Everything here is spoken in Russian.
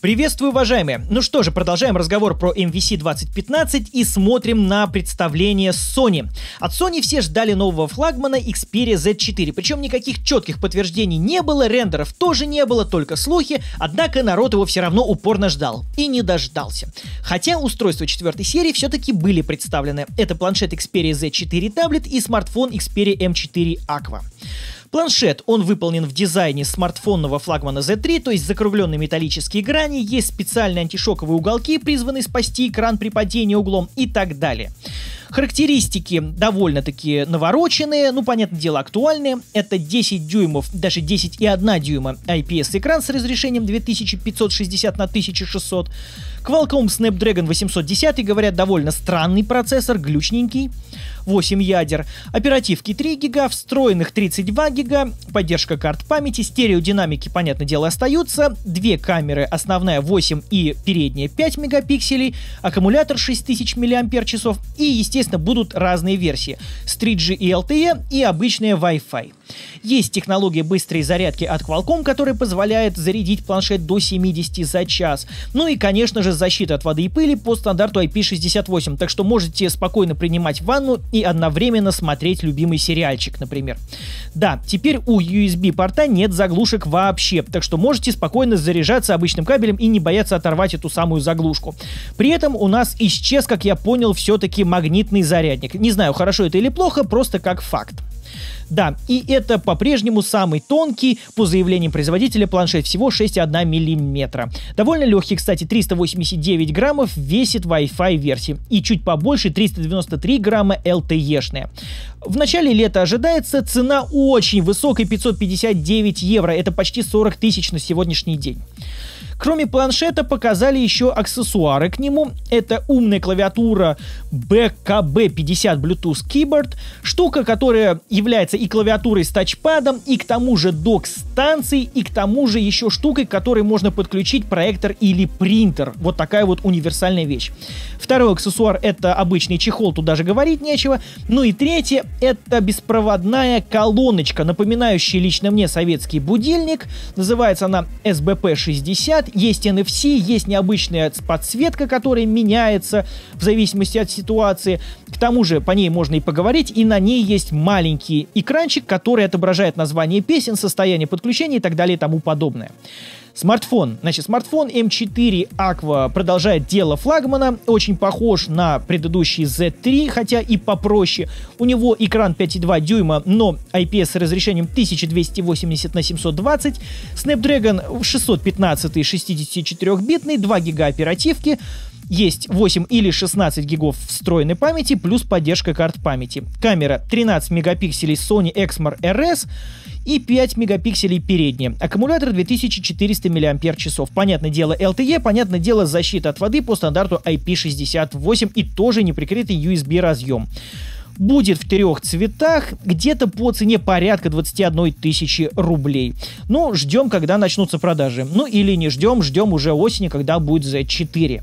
Приветствую, уважаемые! Ну что же, продолжаем разговор про MVC 2015 и смотрим на представление Sony. От Sony все ждали нового флагмана Xperia Z4, причем никаких четких подтверждений не было, рендеров тоже не было, только слухи, однако народ его все равно упорно ждал и не дождался. Хотя устройства четвертой серии все-таки были представлены. Это планшет Xperia Z4 таблет и смартфон Xperia M4 Aqua. Планшет, он выполнен в дизайне смартфонного флагмана Z3, то есть закругленные металлические грани, есть специальные антишоковые уголки, призванные спасти экран при падении углом и так далее. Характеристики довольно-таки навороченные, ну, понятное дело, актуальные. Это 10 дюймов, даже 10,1 дюйма IPS-экран с разрешением 2560 на 1600. Qualcomm Snapdragon 810, говорят, довольно странный процессор, глючненький. 8 ядер. Оперативки 3 гига, встроенных 32 гига, поддержка карт памяти, стереодинамики, понятное дело, остаются. Две камеры, основная 8 и передняя 5 мегапикселей, аккумулятор 6000 мАч и, естественно, будут разные версии с 3G и LTE и обычная Wi-Fi. Есть технология быстрой зарядки от Qualcomm, которая позволяет зарядить планшет до 70 за час. Ну и, конечно же, защита от воды и пыли по стандарту IP68, так что можете спокойно принимать ванну одновременно смотреть любимый сериальчик, например. Да, теперь у USB-порта нет заглушек вообще, так что можете спокойно заряжаться обычным кабелем и не бояться оторвать эту самую заглушку. При этом у нас исчез, как я понял, все-таки магнитный зарядник. Не знаю, хорошо это или плохо, просто как факт. Да, и это по-прежнему самый тонкий, по заявлениям производителя, планшет всего 6,1 мм. Довольно легкий, кстати, 389 граммов весит Wi-Fi версии и чуть побольше 393 грамма LTE-шная. В начале лета ожидается цена очень высокой 559 евро, это почти 40 тысяч на сегодняшний день. Кроме планшета показали еще аксессуары к нему. Это умная клавиатура BKB50 Bluetooth Keyboard, штука, которая является и клавиатурой с тачпадом, и к тому же док-станцией, и к тому же еще штукой, к которой можно подключить проектор или принтер. Вот такая вот универсальная вещь. Второй аксессуар это обычный чехол, тут даже говорить нечего. Ну и третье это беспроводная колоночка, напоминающая лично мне советский будильник. Называется она SBP60 есть NFC, есть необычная подсветка, которая меняется в зависимости от ситуации. К тому же по ней можно и поговорить, и на ней есть маленький экранчик, который отображает название песен, состояние подключения и так далее и тому подобное. Смартфон. Значит, смартфон M4 Aqua продолжает дело флагмана. Очень похож на предыдущий Z3, хотя и попроще. У него экран 5,2 дюйма, но IPS с разрешением 1280 на 720. Snapdragon 615 64-битный, 2 гига оперативки. Есть 8 или 16 гигов встроенной памяти, плюс поддержка карт памяти. Камера 13 мегапикселей Sony Exmor RS и 5 мегапикселей передняя. Аккумулятор 2400 мАч. Понятное дело LTE, понятное дело защита от воды по стандарту IP68 и тоже неприкрытый USB разъем будет в трех цветах, где-то по цене порядка 21 тысячи рублей. Ну, ждем, когда начнутся продажи. Ну, или не ждем, ждем уже осени, когда будет Z4.